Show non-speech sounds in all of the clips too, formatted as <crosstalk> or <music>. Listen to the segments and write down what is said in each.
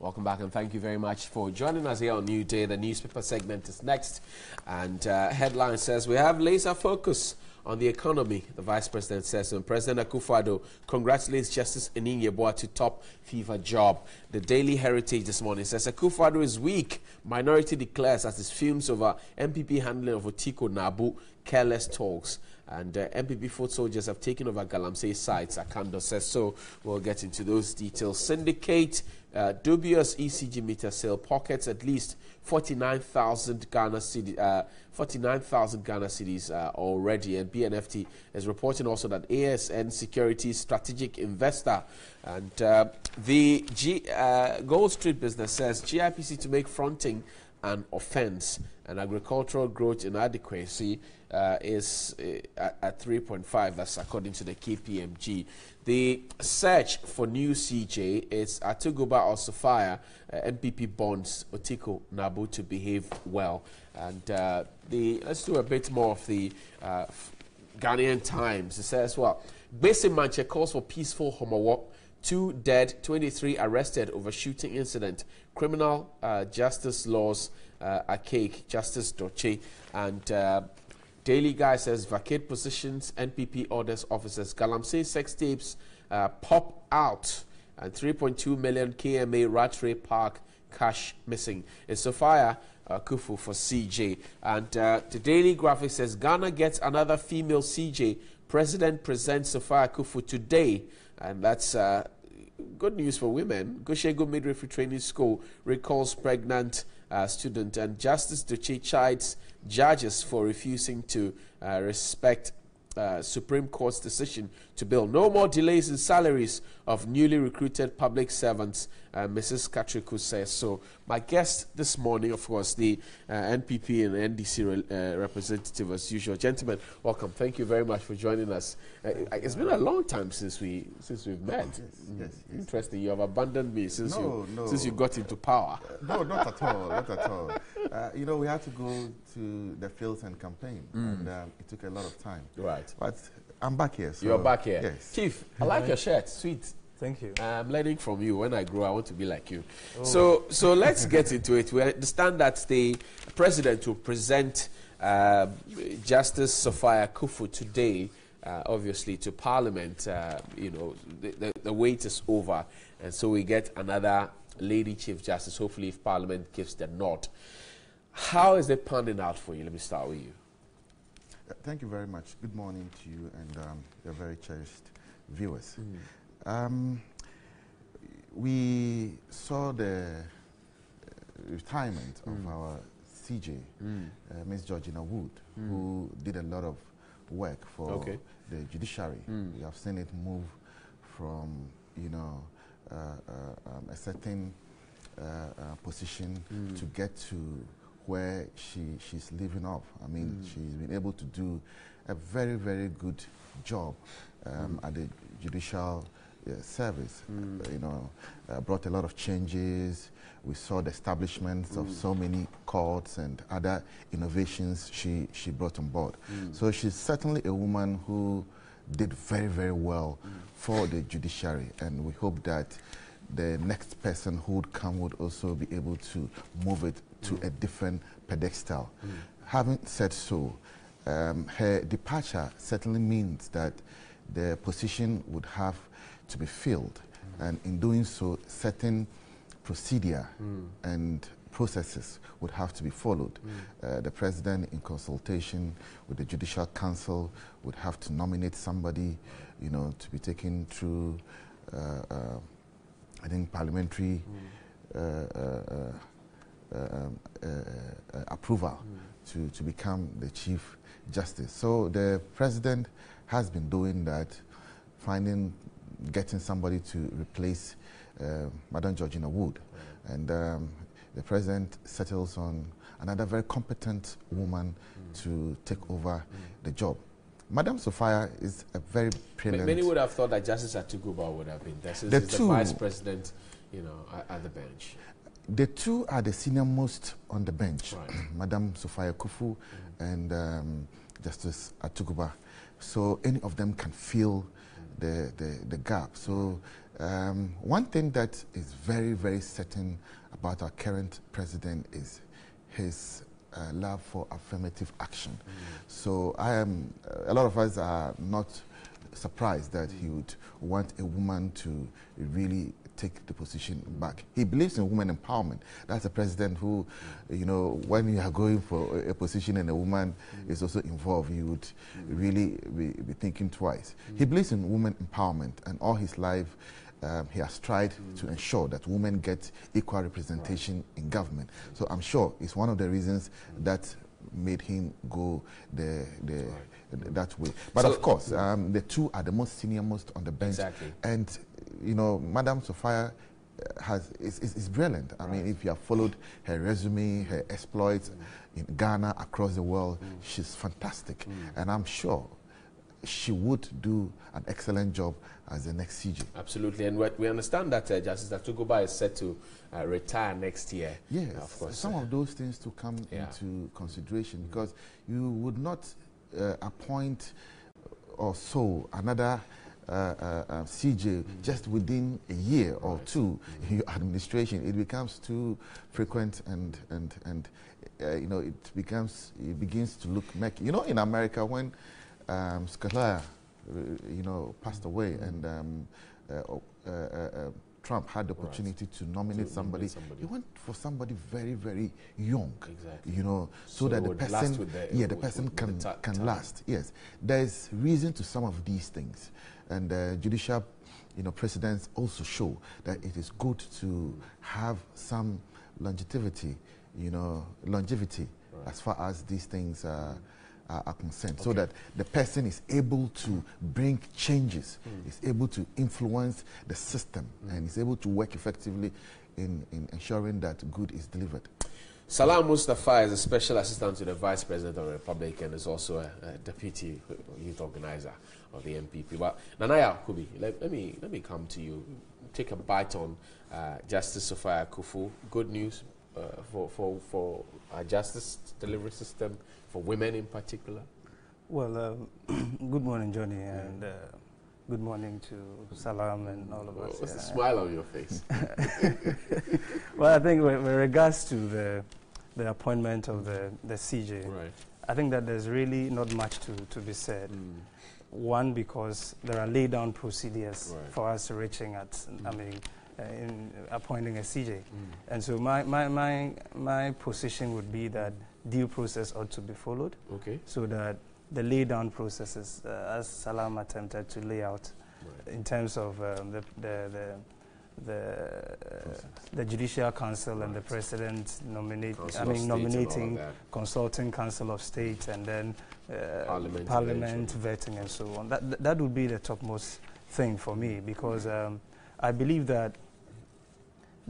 Welcome back and thank you very much for joining us here on New Day. The newspaper segment is next. And uh, headline says we have laser focus on the economy, the Vice President says. And President Akufo-Addo congratulates Justice Anin Yeboah to top FIFA job. The Daily Heritage this morning says Akufo-Addo is weak. Minority declares as his fumes over NPP handling of Otiko Naabu careless talks. And uh, NPP foot soldiers have taken over Galamsey sites. Akando says so. We'll get into those details. Syndicate uh, dubious ECG meter sale pockets at least 49,000 Ghana cedi, uh, 49,000 Ghana cedis uh, already. And BNFT is reporting also that ASN Securities strategic investor and uh, the G, uh, Gold Street business says GIPC to make fronting an offense and agricultural growth inadequacy uh, is at 3.5. That's according to the KPMG. The search for new CJ is Atuguba or Sophia uh, NPP bonds Otiko Naabu to behave well. And uh, the let's do a bit more of the uh, Ghanaian Times. It says, well, Basin Manche calls for peaceful homowork. Two dead, 23 arrested over shooting incident. Criminal uh, justice laws uh, archaic. Justice Dotse and uh, Daily Guide says vacate positions, NPP orders officers. Galamsey sex tapes uh, pop out and 3.2 million KMA Rattray Park cash missing. It's Sophia uh, Akuffo for CJ. And uh, the Daily Graphic says Ghana gets another female CJ. President presents Sophia Akuffo today. And that's uh, good news for women. Gushegu Midwifery Training School recalls pregnant uh, student, and Justice Dotse chides judges for refusing to uh, respect uh, Supreme Court's decision to bill no more delays in salaries of newly recruited public servants, uh, Mrs. Katriku says. So, my guest this morning, of course, the uh, NPP and NDC re uh, representative, as usual. Gentlemen, welcome. Thank you very much for joining us. Uh, it's been a long time since we since we've met. Yes, yes, yes. Interesting. You have abandoned me since no, you no. since you got into power. no, not at all. Not at all. Uh, you know, we had to go to the fields and campaign, mm. and um, it took a lot of time. Right. But I'm back here. So You're back here. Yes. Chief, I like your shirt. Sweet. Thank you. I'm learning from you. When I grow, I want to be like you. Oh. So, so let's get into it. We understand that the president will present uh, Justice Sophia Akuffo today, uh, obviously, to Parliament. Uh, you know, the, the, the, wait is over, and so we get another Lady Chief Justice. Hopefully, if Parliament gives the nod. How is it panning out for you? Let me start with you. Thank you very much. Good morning to you and um, your very cherished viewers. Mm. Um, we saw the uh, retirement mm. of our CJ, mm. uh, Ms. Georgina Wood, mm. who did a lot of work for okay. the judiciary. Mm. We have seen it move from, you know, uh, uh, um, a certain uh, uh, position mm. to get to where she, she's living off. I mean, she's been able to do a very, very good job um, at the judicial uh, service. Mm. Uh, you know, uh, brought a lot of changes. We saw the establishment mm. of so many courts and other innovations she, she brought on board. Mm. So she's certainly a woman who did very, very well mm. for the judiciary. And we hope that the next person who would come would also be able to move it to mm. a different pedestal. Mm. Having said so, um, her departure certainly means that the position would have to be filled. Mm. And in doing so, certain procedure and processes would have to be followed. Mm. Uh, the president, in consultation with the Judicial Council, would have to nominate somebody, you know, to be taken through, uh, uh, I think, parliamentary mm. Uh, uh, uh, um, approval to, to become the chief justice. So the president has been doing that, finding, getting somebody to replace uh, Madam Georgina Wood. Right. And um, the president settles on another very competent woman mm. to take over mm. the job. Madam Sophia is a very brilliant... Many would have thought that Justice Atuguba would have been there. the, two, the vice president, you know, at, at, the bench. The two are the senior most on the bench. Right. <clears throat> Madam Sophia Akuffo mm. and um, Justice Atuguba. So any of them can fill the, the, the gap. So Um, one thing that is very, very certain about our current president is his uh, love for affirmative action. Mm. So I am, uh, a lot of us are not surprised that he would want a woman to really take the position back. He believes in women empowerment. That's a president who, you know, when you are going for a, position and a woman is also involved, you would really be, be, thinking twice. He believes in women empowerment, and all his life um, he has tried to ensure that women get equal representation right. in government. So I'm sure it's one of the reasons that made him go the, the, right. that way. But so of course, um, the two are the most senior most on the bench. Exactly. And, you know, Madam Sophia uh, has is, is, is brilliant. I right. mean, if you have followed her resume, her exploits mm. in Ghana, across the world, mm. she's fantastic. Mm. And I'm sure she would do an excellent job as the next CJ. Absolutely, and what we understand that uh, Justice Atuguba is set to uh, retire next year. Yes, of course. Some uh, of those things to come yeah. into consideration because you would not uh, appoint or so another uh, uh, uh CJ mm -hmm. just within a year right. or two mm -hmm. in your <laughs> administration. It becomes too frequent and and and you know it becomes it begins to look murky. You know, in America when um, Scalia, you know, passed away, and um, uh, uh, uh, Trump had the opportunity right. to nominate to somebody. somebody. He went for somebody very, very young, exactly. you know, so, so that the person, the, yeah, the person with, can the can last. Yes, there's reason to some of these things, and uh, judicial, you know, precedents also show that it is good to have some longevity, you know, longevity right. as far as these things. Uh, are, are concerned, okay. so that the person is able to bring changes, mm. is able to influence the system, mm. and is able to work effectively in, in ensuring that good is delivered. Salam Mustafa is a special assistant to the Vice President of the Republic and is also a, a deputy youth organizer of the NPP. But Nana Kubi, let, let, me let me come to you. Take a bite on uh, Justice Sophia Akuffo. Good news uh, for for for our justice delivery system for women in particular? Well, um, <clears throat> good morning, Johnny, yeah. and uh, good morning to Salam and all of us. What's yeah. the smile on your face? <laughs> well, I think with, with, regards to the the appointment of the, the CJ, right. I think that there's really not much to, to be said. Mm. One, because there are laid down procedures right. for us reaching at, mm. I mean, uh, in appointing a CJ. Mm. And so my, my, my, my position would be that due process ought to be followed. Okay. So that the lay down processes, uh, as Salam attempted to lay out, right. in terms of um, the, the, the the uh, the judicial council right. and the president nominate council I mean nominating consulting council of state and then uh, parliament, parliament vetting and so on. That that would be the topmost thing for me because um, I believe that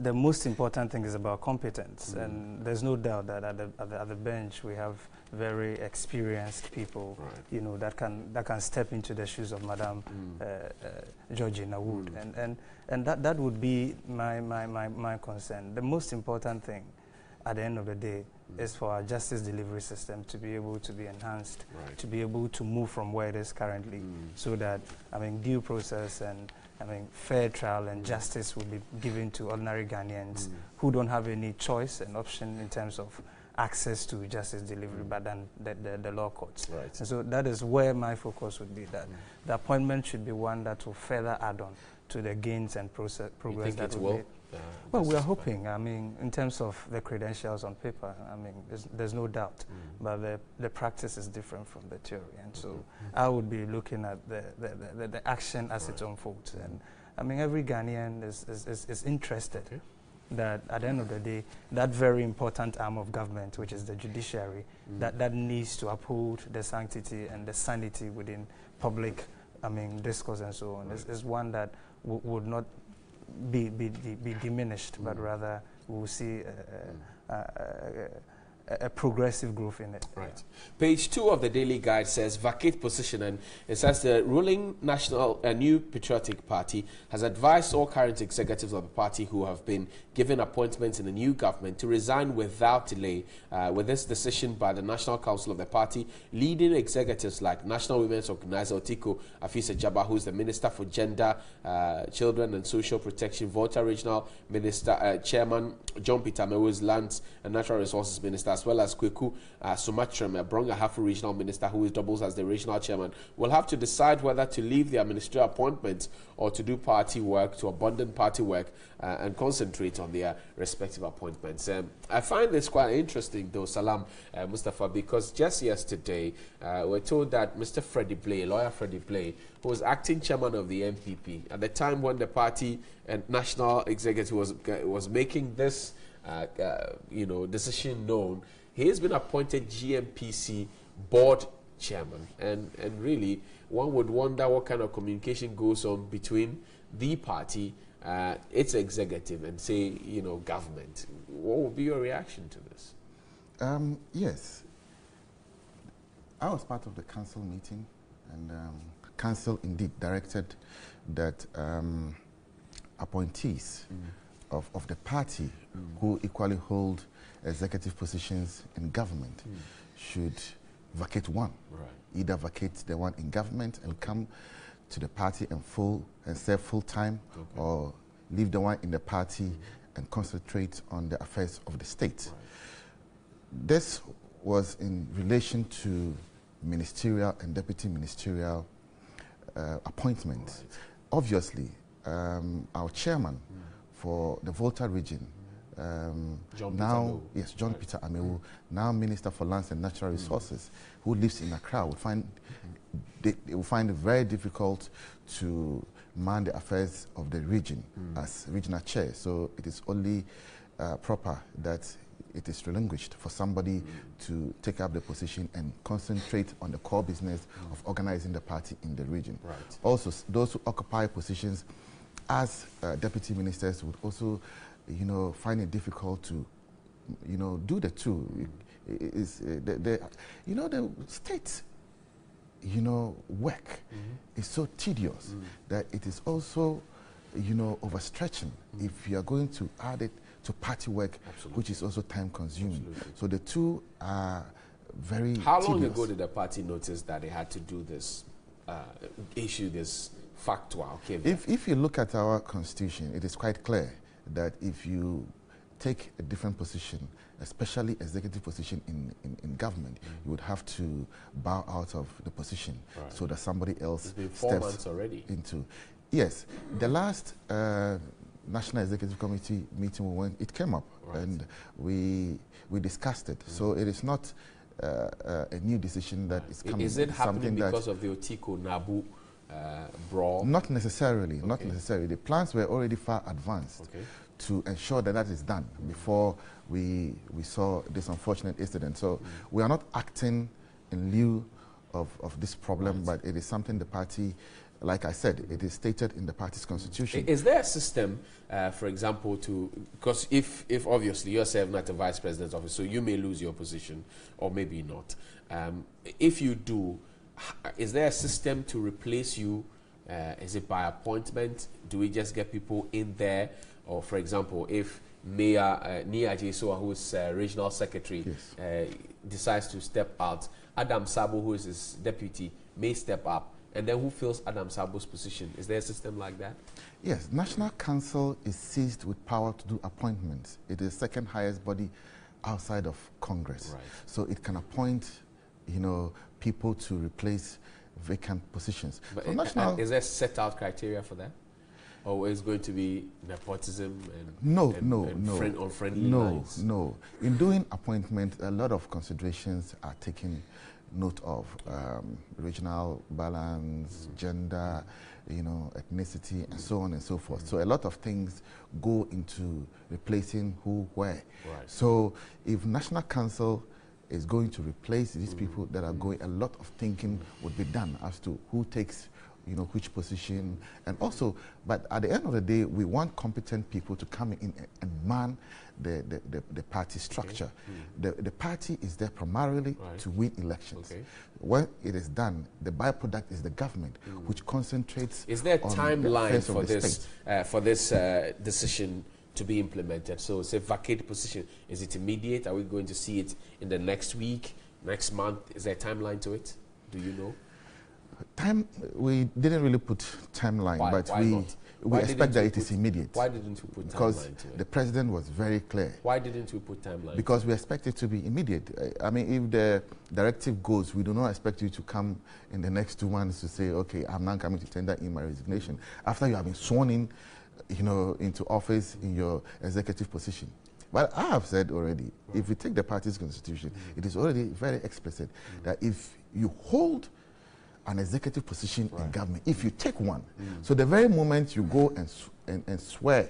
the most important thing is about competence, mm. and there's no doubt that at the, at the, at the bench we have very experienced people, right. you know, that can that can step into the shoes of Madame mm. uh, uh, Georgina Wood, mm. and and and that that would be my, my my my concern. The most important thing, at the end of the day, mm. is for our justice delivery system to be able to be enhanced, right. to be able to move from where it is currently, mm. so that I mean due process and I mean, fair trial and justice will be given to ordinary Ghanaians mm. who don't have any choice and option in terms of access to justice delivery, mm. but then the, the, the, law courts. Right. And so that is where my focus would be. That mm. the appointment should be one that will further add on to the gains and process, progress that will be. Uh, well, we are hoping. I mean, in terms of the credentials on paper, I mean, there's, there's no doubt. Mm. But the, the practice is different from the theory. And so mm. I would be looking at the, the, the, the action as right. it unfolds. Mm. And I mean, every Ghanaian is, is, is, is interested okay. that at the end of the day, that very important arm of government, which is the judiciary, mm. that, that needs to uphold the sanctity and the sanity within public I mean, discourse and so on, right. is, is one that would not be, be, be diminished, mm. but rather we'll see a, a, a, progressive growth in it. Right. Yeah. Page two of the Daily Guide says vacate position, and it says the ruling National uh, New Patriotic Party has advised all current executives of the party who have been given appointments in the new government to resign without delay. Uh, with this decision by the National Council of the party, leading executives like National Women's Organizer Otiko Afisa Djaba, who is the Minister for Gender, uh, Children and Social Protection, Volta Regional Minister, uh, Chairman John Peter Amewu, Lands and Natural Resources Minister, as well as Kweku uh, Sumatrem, a Brong Ahafo Regional Minister, who is doubles as the regional chairman, will have to decide whether to leave their ministerial appointments or to do party work, to abandon party work, uh, and concentrate on their respective appointments. Um, I find this quite interesting, though, Salam uh, Mustafa, because just yesterday uh, we're told that Mr. Freddie Blay, lawyer Freddie Blay, who was acting chairman of the NPP at the time when the party and national executive was was making this, uh, uh, you know, decision known he has been appointed GNPC board chairman, and and really one would wonder what kind of communication goes on between the party, uh, its executive, and say you know government. What would be your reaction to this? Um, yes, I was part of the council meeting, and um, council indeed directed that um, appointees mm. Of, of the party mm. who equally hold executive positions in government mm. should vacate one. Right. Either vacate the one in government and come to the party and full and serve full time, okay. or leave the one in the party mm and concentrate on the affairs of the state. Right. This was in relation to ministerial and deputy ministerial uh, appointments. Right. Obviously, um, our chairman mm. For the Volta region um, now, yes, John right. Peter Amewu, now Minister for Lands and Natural Resources, mm. who lives in Accra, would find they, they will find it very difficult to man the affairs of the region mm. as regional chair. So it is only uh, proper that it is relinquished for somebody mm. to take up the position and concentrate on the core business mm. of organizing the party in the region. Right. Also, those who occupy positions as uh, deputy ministers would also you know, find it difficult to, you know, do the two. Is uh, the, the, you know, the state, you know, work mm -hmm. is so tedious mm that it is also, you know, overstretching mm if you are going to add it to party work, Absolutely. which is also time consuming. Absolutely. So the two are very. How tedious. long ago did the party notice that they had to do this, uh, issue this factual? Okay, if, if you look at our constitution, it is quite clear that if you take a different position, especially executive position in, in, in government, mm. you would have to bow out of the position right. so that somebody else steps into. Yes, the last uh, National Executive Committee meeting we went, it came up right. and we we discussed it. Mm. So it is not uh, uh, a new decision that is coming. Is it happening because of the Otiko Naabu? Uh, brawl? Not necessarily, okay. not necessarily. The plans were already far advanced okay. to ensure that that is done before we, we saw this unfortunate incident. So mm. we are not acting in lieu of, of this problem, right. but it is something the party, like I said, it is stated in the party's constitution. Is there a system, uh, for example, to, because if, if obviously you're serving at the vice president's office, so you may lose your position or maybe not. Um, if you do, is there a system to replace you? Uh, is it by appointment? Do we just get people in there? Or, for example, if Mayor uh, Nia Jesua, who is uh, regional secretary, yes. uh, decides to step out, Adam Sabo, who is his deputy, may step up. And then who fills Adam Sabo's position? Is there a system like that? Yes, National Council is seized with power to do appointments. It is the second highest body outside of Congress. Right. So it can appoint, you know, people to replace vacant positions. But so national is there set out criteria for that? Or is going to be nepotism and no, and, no, and no, friend, unfriendly no, lines? no. In doing appointment, a lot of considerations are taken note of um, regional balance, mm. gender, you know, ethnicity, and so on and so forth. Mm. So a lot of things go into replacing who, where. Right. So if National Council is going to replace these mm. people that are going, a lot of thinking would be done as to who takes you know, which position, and also, but at the end of the day, we want competent people to come in and man the, the, the, the party structure. Okay. Mm. The, the party is there primarily right. to win elections. Okay. When it is done, the byproduct is the government, mm. which concentrates. Is there a timeline for this uh, for this uh, decision to be implemented? So, say vacate position, is it immediate? Are we going to see it in the next week, next month? Is there a timeline to it? Do you know? Time we didn't really put timeline, Why? but Why we not? we Why expect that it is immediate. Why didn't you put timeline? because the president was very clear. Why didn't you put timeline? Because we expect it to be immediate. I mean, if the directive goes, we do not expect you to come in the next two months to say, okay, I'm now coming to tender in my resignation after you have been sworn in, you know, into office in your executive position. But I have said already, if you take the party's constitution, mm. it is already very explicit mm. that if you hold an executive position right. in government if you take one. Mm. So the very moment you go and, and, and, swear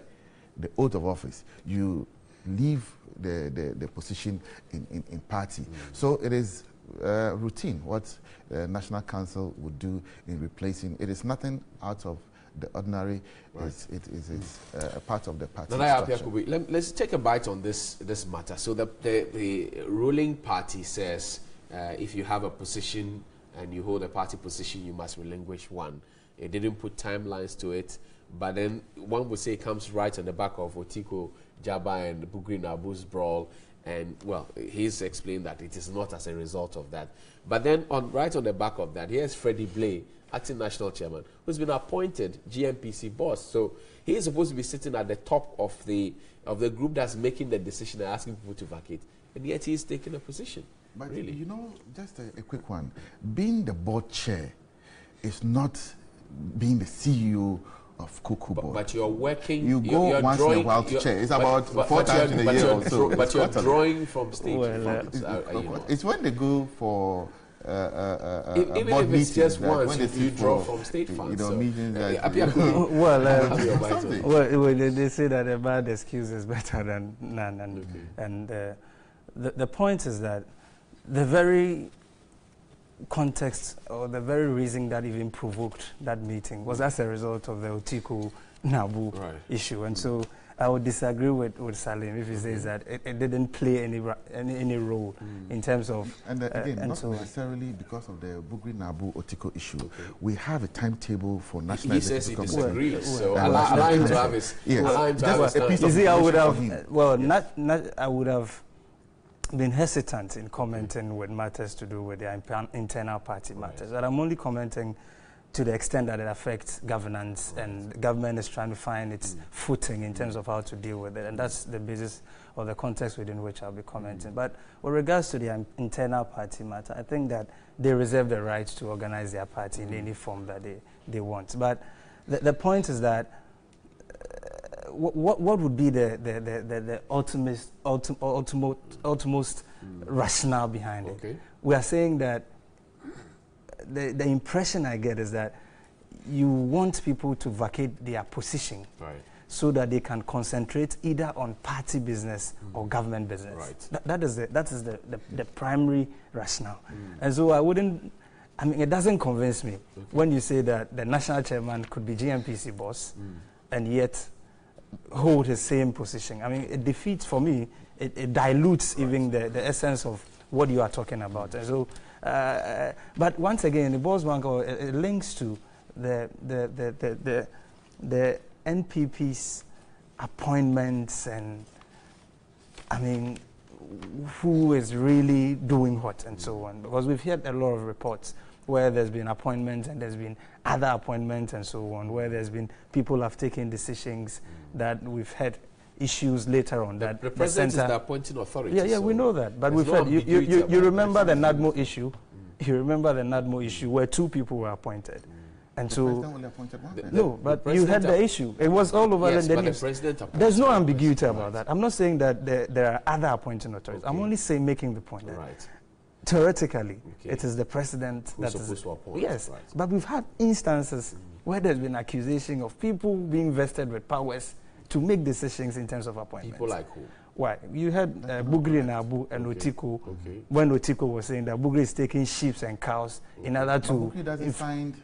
the oath of office, you leave the, the, the position in, in, in party. Mm. So it is uh, routine what the National Council would do in replacing. It is nothing out of the ordinary. Right. It's, it is it's, uh, a part of the party structure. Let, us take a bite on this, this matter. So the, the, the ruling party says uh, if you have a position and you hold a party position, you must relinquish one. It didn't put timelines to it, but then one would say it comes right on the back of Otiko Djaba and Bugri Naabu's brawl. And well, he's explained that it is not as a result of that. But then, on right on the back of that, here's Freddie Blay, acting national chairman, who's been appointed GNPC boss. So he is supposed to be sitting at the top of the of the group that's making the decision and asking people to vacate, and yet he's taking a position. But really? you know, just a, a, quick one. Being the board chair is not being the CEO of Cocoa Board. But, you're working. You go you're, once drawing, in a while to chair. It's but, about but, four times in a year or so. But you're drawing from stage. Well, uh, it's, it's when they go for. Uh, uh, uh, if, even if it's just once, when you draw from state funds. You know, so, meetings uh, well, <laughs> uh, well, they say that a bad excuse is better than none, and okay. and uh, the, the point is that the very context or the very reason that even provoked that meeting was as a result of the Otiko Naabu right. issue. And so I would disagree with, with Salim if he says that it, it didn't play any, any, any role mm. in terms of. And uh, again, uh, and not so necessarily because of the Bugri Naabu Otiko issue. Okay. We have a timetable for national. He says he disagrees, well, so well, allow, allow him to have his. Yes. Allow him to have his. You see, I would have. Well, not, not, I would have been hesitant in commenting with matters to do with the internal party right. matters. But I'm only commenting to the extent that it affects governance right. and government is trying to find its mm. footing in terms of how to deal with it. And that's the basis or the context within which I'll be commenting. Mm. But with regards to the internal party matter, I think that they reserve the right to organize their party mm. in any form that they, they want. But the, the point is that what, what would be the, the, the, the, the ultimate, ultimate, ultimate, ultimate mm. rationale behind okay. it? We are saying that the, the impression I get is that you want people to vacate their position right. so that they can concentrate either on party business mm. or government business. Right. That, that is, the, that is the, the, the primary rationale. Mm. And so I wouldn't, I mean, it doesn't convince me okay. when you say that the national chairman could be GNPC boss mm. and yet hold the same position. I mean, it defeats, for me, it, it dilutes right. even the, the essence of what you are talking about. And so, Uh, uh, but once again, the it links to the, the, the, the, the, the NPP's appointments and, I mean, who is really doing what and so on. Because we've heard a lot of reports where there's been appointments and there's been other appointments and so on, where there's been people have taken decisions that we've had issues later on. The, that the president the is the appointing authority. Yeah, yeah, so we know that. But we've had, you, you, you, you remember the NADMO issue? Mm. You remember the NADMO issue where two people were appointed. Mm. And the so, the, no, but you had the issue. It was all over yes, the, the president There's no ambiguity about right. that. I'm not saying that there, there are other appointing authorities. Okay. I'm only saying, making the point that right theoretically, okay. it is the president Who's that is. Yes, right. but we've had instances mm. where there's been accusation of people being vested with powers to make decisions in terms of appointments. People like who? Why? You had uh, Bugri and Abu and okay. Otiko okay. when Otiko was saying that Bugri is taking sheep and cows okay. in order to. Bugri doesn't find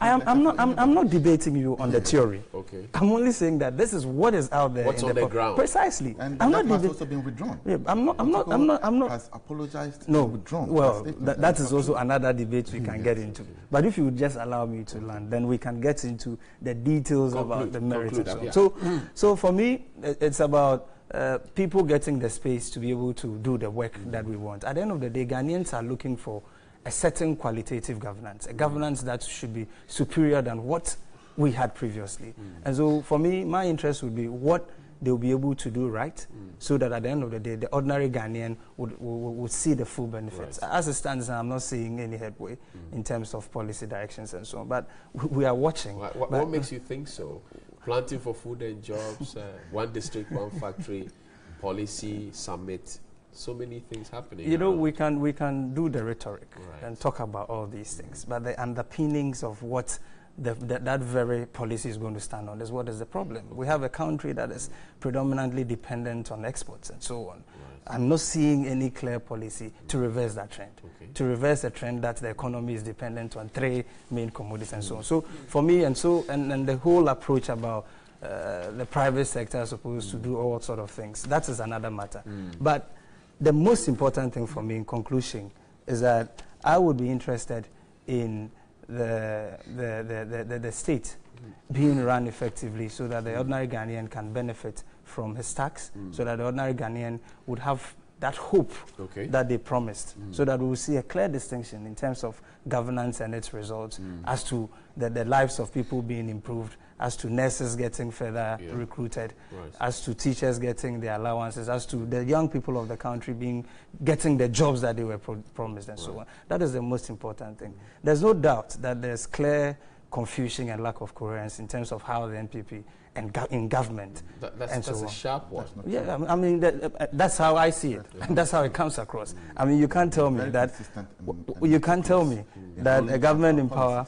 I am, I'm not. I'm, I'm, not debating you on the theory. Okay. I'm only saying that this is what is out there. What's on the, the ground? Precisely. And I'm that not has also been withdrawn. Yeah, I'm not. I'm not. I'm not. I'm not. Has apologized. No. Withdrawn. Well, that, that is also another debate we can yes. get into. But if you would just allow me to land, then we can get into the details conclude, about the merits. Yeah. so, so for me, it's about uh, people getting the space to be able to do the work mm -hmm. that we want. At the end of the day, Ghanaians are looking for a certain qualitative governance, a governance that should be superior than what we had previously. Mm. And so for me, my interest would be what they'll be able to do right mm. so that at the end of the day, the ordinary Ghanaian would, would, would see the full benefits. Right. As it stands, I'm not seeing any headway mm. in terms of policy directions and so on, but we are watching. What makes you think so? Planting for food and jobs, uh, one district, one factory, policy, summit, so many things happening. You know, we can, we can do the rhetoric right. and talk about all these things, but the underpinnings of what the, the, that very policy is going to stand on is what is the problem. We have a country that is predominantly dependent on exports and so on. I'm not seeing any clear policy to reverse that trend. Okay. To reverse a trend that the economy is dependent on three main commodities and so on. So for me, and so and, and the whole approach about uh, the private sector is supposed mm. to do all sort of things. That is another matter. Mm. But the most important thing for me in conclusion is that I would be interested in the, the, the, the, the, state mm. being run effectively so that the ordinary Ghanaian can benefit from his tax mm. so that the ordinary Ghanaian would have that hope okay. that they promised mm. so that we will see a clear distinction in terms of governance and its results mm. as to the, the, lives of people being improved, as to nurses getting further yeah. recruited, right. as to teachers getting their allowances, as to the young people of the country being getting the jobs that they were pro promised and right. so on. That is the most important thing. There's no doubt that there's clear confusion and lack of coherence in terms of how the NPP and go in government. That, that's, and that's so a sharp one. Yeah, I mean, that, uh, that's how I see it. And <laughs> that's how it comes across. I mean, you can't tell me that, you can't tell me that a government in power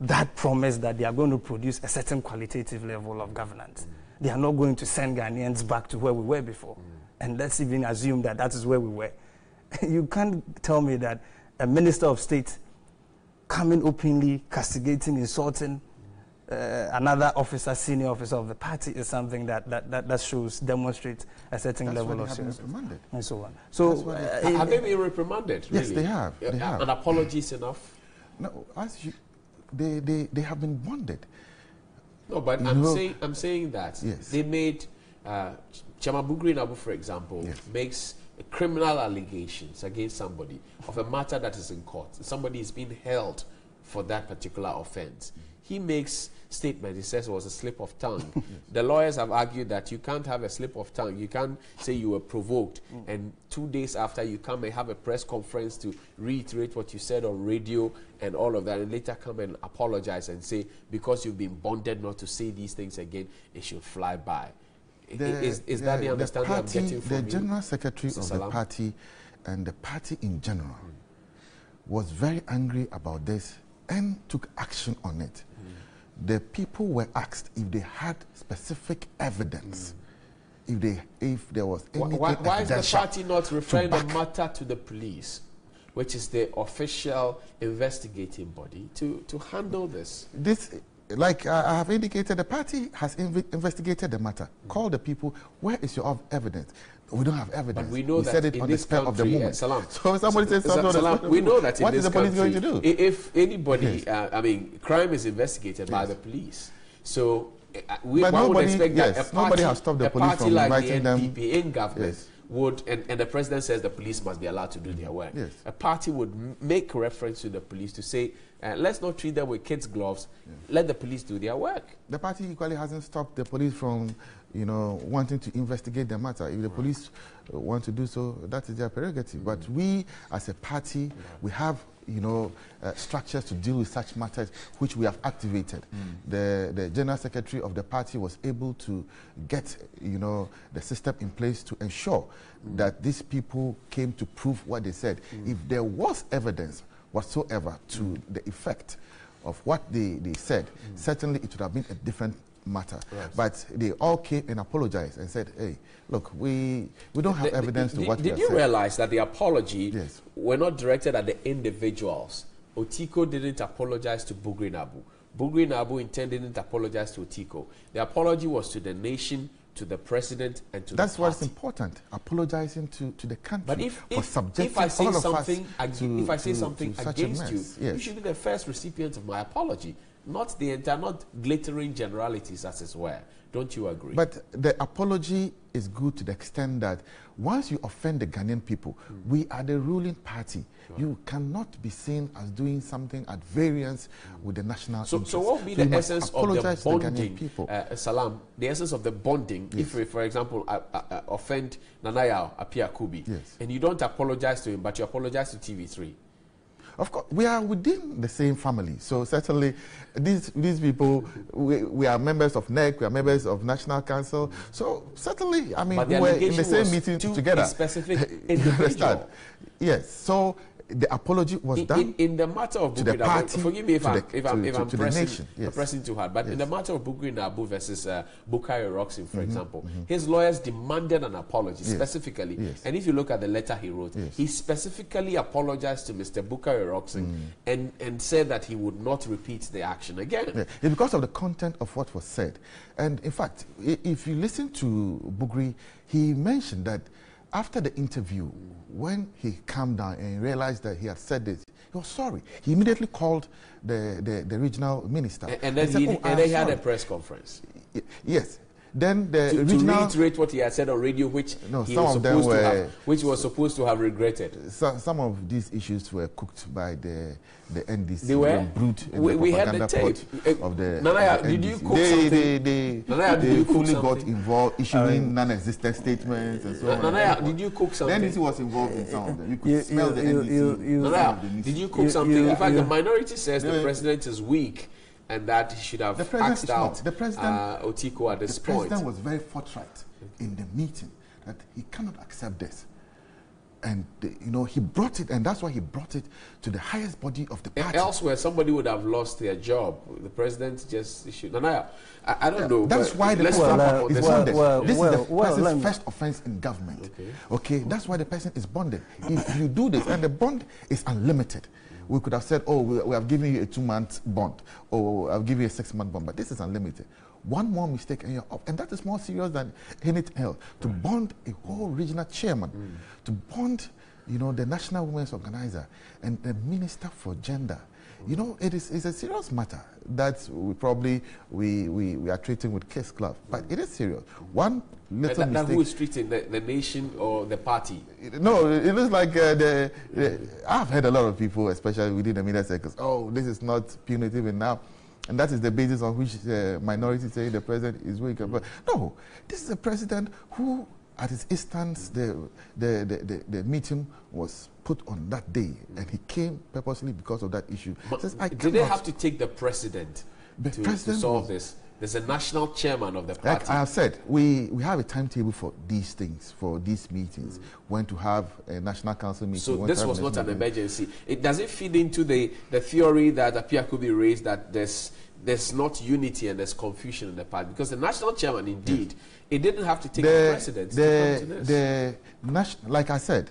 that promise that they are going to produce a certain qualitative level of governance. They are not going to send Ghanaians back to where we were before. Mm. And let's even assume that that is where we were. <laughs> you can't tell me that a minister of state coming openly, castigating, insulting, uh, another officer, senior officer of the party is something that, that, that, that shows, demonstrates a certain That's level of seriousness. And so on. So, uh, have they been reprimanded? Really? Yes, they have. They have. And apologies enough? No, as you, they, they, they have been bonded. No, but I'm saying, I'm saying that yes. they made, uh, Chairman Bugri Naabu, for example, yes. makes criminal allegations against somebody of a matter that is in court. Somebody is being held for that particular offense. Mm he makes statement. He says it was a slip of tongue. yes. <laughs> The lawyers have argued that you can't have a slip of tongue. You can't say you were provoked, mm. and two days after you come and have a press conference to reiterate what you said on radio and all of that, and later come and apologize and say because you've been bonded not to say these things again, it should fly by. The, is, is that the understanding the party, I'm getting from The general secretary Mr. of Salam? the party and the party in general mm. was very angry about this and took action on it the people were asked if they had specific evidence. Mm. If, they, if there was anything Why, why is the party not referring the matter to the police, which is the official investigating body, to, to handle this? This, like I have indicated, the party has inv investigated the matter. Mm. Call the people. Where is your evidence? We don't have evidence. But we know we that said it in on this the country, of the moment. Salam. <laughs> So somebody says something. Salam, we know that what is the police going to do? If anybody, yes. uh, I mean, crime is investigated yes. by the police. So uh, we but nobody, would expect yes, that a party, nobody has stopped the police from like inviting the NPP them. in government yes. would, and, and the president says the police must be allowed to do their work. Yes. A party would make reference to the police to say, uh, let's not treat them with kids' gloves. Let the police do their work. The party equally hasn't stopped the police from, you know, wanting to investigate the matter. If the right. police uh, want to do so, that is their prerogative. Mm. But we, as a party, yeah. we have, you know, uh, structures to deal with such matters, which we have activated. Mm. The, the general secretary of the party was able to get, you know, the system in place to ensure mm. that these people came to prove what they said. Mm. If there was evidence whatsoever to mm. the effect of what they, they said, mm. certainly it would have been a different matter. Right. But they all came and apologized and said, hey, look, we, we don't have the, evidence the, to what Did we you said. realize that the apology yes. were not directed at the individuals? Otiko didn't apologize to Bugri Naabu. Bugri Naabu intended didn't apologize to Otiko. The apology was to the nation, to the president, and to That's what's important. Apologizing to, to the country but if, for if, subjecting if I say all something, of us to, if I say to, something to against you, yes. you should be the first recipient of my apology, not the entire, not glittering generalities, as it were. Don't you agree? But the apology is good to the extent that once you offend the Ghanaian people, mm. we are the ruling party. Sure. You cannot be seen as doing something at variance mm. with the national so, interest. So what would be so the essence of the bonding, the people. Uh, Salam, the essence of the bonding, yes. if, we, for example, uh, uh, uh offend Nana Yaw Appiah Kubi, yes. and you don't apologize to him, but you apologize to TV3, of course, we are within the same family. So certainly, these these people, we, we are members of NEC, we are members of National Council. So certainly, I mean, we were in the same meeting together. specific <laughs> individual. yes. So the apology was in, done in, in, the matter of to the party. Forgive me if I'm, if I'm, to, if I'm to pressing, yes. pressing too hard, but yes. in the matter of Bugri Naabu versus uh, Bukayo Roxin, for mm -hmm, example, mm -hmm. his lawyers demanded an apology yes. specifically. Yes. And if you look at the letter he wrote, he specifically apologized to Mr. Bukayo Roxin mm. and, and said that he would not repeat the action again. Yeah. because of the content of what was said. And in fact, if you listen to Bugri, he mentioned that after the interview, when he calmed down and realized that he had said this, he was sorry. He immediately called the, the, the regional minister. And, and then, he, said, oh, and then he had a press conference. yes. Then the to, regional to reiterate what he had said on radio, which no, he some was of them supposed were, to have, which was supposed to have regretted. Some, some of these issues were cooked by the the NDC. They were brute we, the we had the tape of the. Uh, Nanaya, the did you cook they, something? They, they, Nanaya, they did you fully cook got something? involved, issuing um, non-existent statements and so on. Nanaya, did you cook something? The NDC was involved in some of them. You could you, smell you, the you, NDC. You, you, Nanaya, did you cook something? in fact, the minority says the president is weak and that he should have the president asked out the president, uh, Otiko at this the point. The president was very forthright in the meeting that he cannot accept this. And, the, you know, he brought it, and that's why he brought it to the highest body of the party. Elsewhere, somebody would have lost their job. The president just issued. No, no, I, I don't yeah, know. That's why the let's well, uh, is well, bonded. well, this well, is the well, person's first offense in government. Okay. okay, that's why the person is bonded. if you do this, and the bond is unlimited, we could have said, oh, we, we have given you a two-month bond, or I've given you a six-month bond, but this is unlimited. One more mistake and you're up. And that is more serious than anything else. To bond a whole regional chairman, mm. to bond, you know, the National Women's Organizer and the Minister for Gender. You know, it is it's a serious matter that we probably we, we, we are treating with case glove, but it is serious. One little that, mistake. Who is treating the, the nation or the party? No, it looks like uh, the, the, I've heard a lot of people, especially within the media circles. Oh, this is not punitive enough. And that is the basis on which the minority say the president is weak. But no, this is a president who, at his instance, the, the, the, the, meeting was put on that day, and he came purposely because of that issue. Says, did they have to take the president the to, president to solve this? There's a national chairman of the party. Like I have said, we, we have a timetable for these things, for these meetings, mm. when to have a national council meeting. So this was not an meeting. emergency. It, does it feed into the, the theory that Apia could be raised that there's, there's not unity and there's confusion in the party? Because the national chairman, indeed, yes. it didn't have to take the, the precedence the, to to. The, like I said,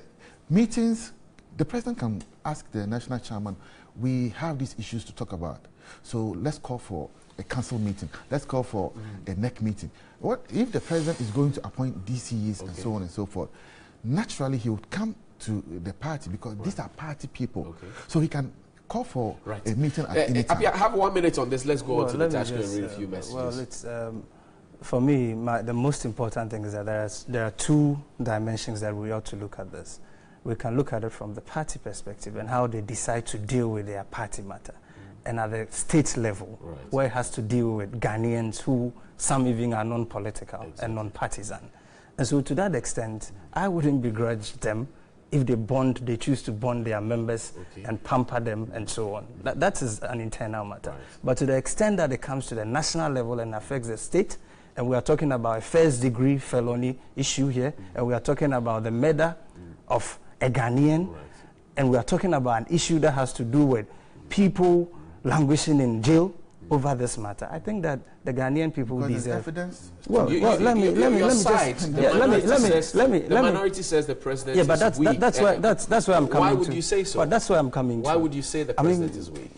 meetings, the president can ask the national chairman, we have these issues to talk about. So let's call for a council meeting. Let's call for mm. a NEC meeting. What if the president is going to appoint DCEs okay. and so on and so forth? Naturally, he would come to the party because right. these are party people. Okay. So he can call for right. a meeting at uh, any time. I have one minute on this. Let's go well, on to the task and read a few messages. Well, it's, um, for me, my, the most important thing is that there, is, there are two dimensions that we ought to look at this. We can look at it from the party perspective and how they decide to deal with their party matter and at the state level, right. where it has to deal with Ghanaians who some even are non-political exactly. and non-partisan. And so to that extent, I wouldn't begrudge them if they bond, they choose to bond their members okay. and pamper them and so on. That, that is an internal matter. Right. But to the extent that it comes to the national level and affects the state, and we are talking about a first degree felony issue here, mm. and we are talking about the murder mm. of a Ghanaian, right. and we are talking about an issue that has to do with people languishing in jail over this matter. I think that the Ghanaian people because deserve evidence. well, You- well you- let me you- let me let me side, just the yeah, let me minority let me says- let me the let me minority says the president yeah, but that's weak. that, that's why Uh, that's that's where I'm coming Why would to. you say so? But that's where I'm coming Why to. would you say the I mean, president is weak?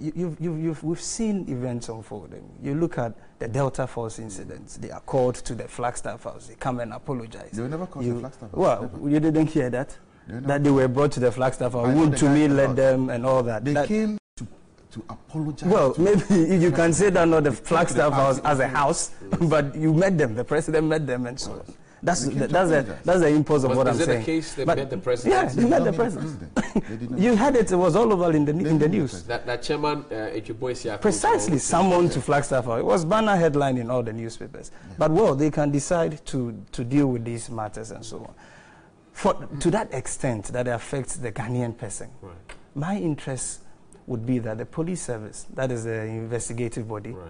you, you've, you've, you've, we've seen events unfolding. You look at the Delta Force incidents. They are called to the Flagstaff House. They come and apologize. They were never called You- to Flagstaff House. Well, Never. you didn't hear that. They That they were brought to the Flagstaff House. I know Would to me a led them and all that. They That- came to, to apologize. well, to maybe <laughs> you can say that not the Flagstaff party. House as a house, <laughs> but you met them. The president met them and so on. That's the, that's the that's the impulse of Was- what is I'm saying. Is it the case they But- met the president? Yeah, They they met the meet president. They did not You meet had it. It was all over in the They in the news. That, that chairman, uh, Ejiboisia, Precisely, someone to Flagstaff. House. It was banner headline in all the newspapers. But well, they can decide to, to deal with these matters and so on. For, to that extent that it affects the Ghanaian person, Right, my interest would be that the police service, that is the investigative body, right.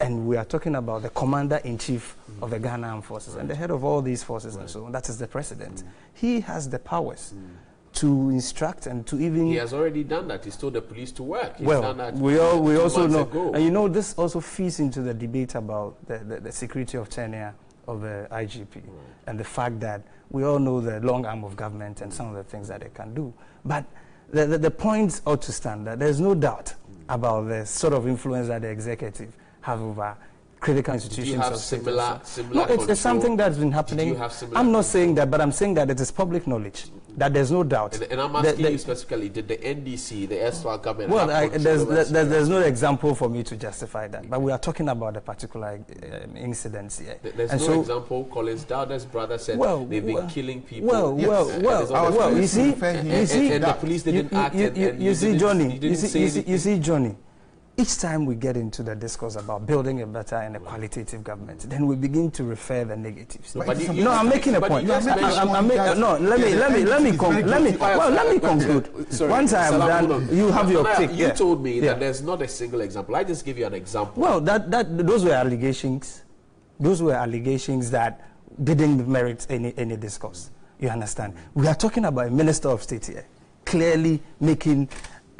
and we are talking about the commander in chief of the Ghana Armed Forces and the head of all these forces and so on, that is the president. Mm. He has the powers mm. to instruct and to even He has already done that. He's told the police to work. He's well, done that we, all, we also know, ago. and you know, this also feeds into the debate about the, the, the security of tenure of the IGP and the fact that we all know the long arm of government and some of the things that they can do. But the, the, the points ought to stand that there's no doubt about the sort of influence that the executive have over critical institutions have of state and similar- similar no, it's, it's something that's been happening. you have I'm not saying that, but I'm saying that it is public knowledge that there's no doubt. And, and I'm asking the- you specifically, did the NDC, the erstwhile government, well, I, there's, there's, there's no example for me to justify that, but we are talking about a particular um, incident here. Th- There's and no so, example. Collins Dauda's brother said Well, they've been well, killing people. well, Yes. well, Uh, well, there's I was always- well, you see, you see, and, and the police you, didn't you, act. you, you, and you you see, Johnny, you see, you see, you anything. see, Johnny. Each time we get into the discourse about building a better and a qualitative government, then we begin to refer the negatives. But But it's you- No, I'm making a point. I'm- I'm- I'm make- no, let me, let me, let me, con- let me, well, let me conclude. Sorry, Once I am done, on. you have your take. You yeah. told me Yeah. that there's not a single example. I just give you an example. Well, that, that, those were allegations. Those were allegations that didn't merit any, any discourse. You understand? We are talking about a minister of state here, clearly making,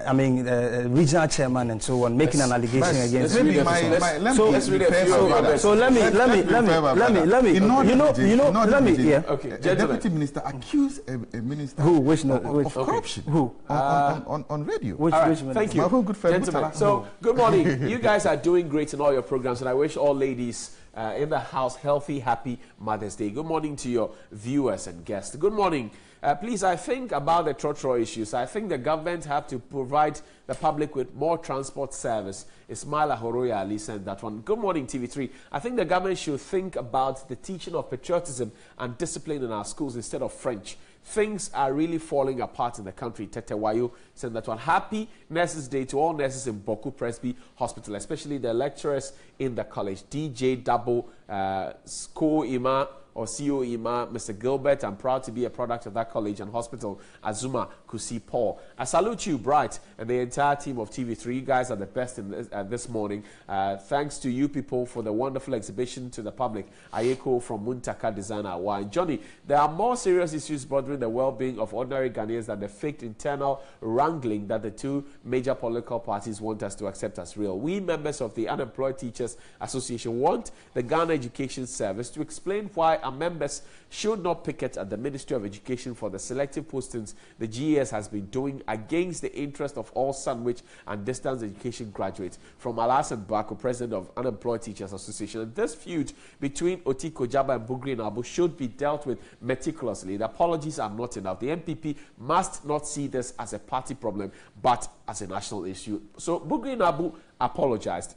I mean, uh, regional chairman and so on, making an allegation let's- against. let's Maybe read my, my, let so- me let's read a refer few my of brother. them. So let me, Let's- let me, let's me, let me, let me, you know, you know, let me, yeah. Okay, a- a gentlemen. deputy minister accused a, minister Who? Which no- of, of, which- of okay. corruption Who? on, on, on radio. Which, right, which thank minister? you. My good friend, Gentlemen, so good morning. <laughs> you guys are doing great in all your programs, and I wish all ladies uh, in the house healthy, happy Mother's Day. Good morning to your viewers and guests. Good morning. Uh, please, I think about the Trotro issues. I think the government have to provide the public with more transport service. Ismail Ahoroya Ali sent that one. Good morning, TV3. I think the government should think about the teaching of patriotism and discipline in our schools instead of French. Things are really falling apart in the country. Tete Wayo sent that one. Happy Nurses Day to all nurses in Bawku Presby Hospital, especially the lecturers in the college. DJ Double, uh, School Ima, or CEO Ima, Mr. Gilbert. I'm proud to be a product of that college and hospital, Azuma Kusi Paul. I salute you, Bright, and the entire team of TV3. You guys are the best in this, uh, this morning. Uh, thanks to you people for the wonderful exhibition to the public. Ayeko from Muntaka Designer. Why? Johnny, there are more serious issues bothering the well being of ordinary Ghanaians than the faked internal wrangling that the two major political parties want us to accept as real. We, members of the Unemployed Teachers Association, want the Ghana Education Service to explain why our members should not picket at the Ministry of Education for the selective postings the GES has been doing against the interest of all sandwich and distance education graduates. From Alassane Bako, President of Unemployed Teachers Association, this feud between Otiko Djaba and Bugri Naabu should be dealt with meticulously. The apologies are not enough. The NPP must not see this as a party problem, but as a national issue. So Bugri Naabu apologized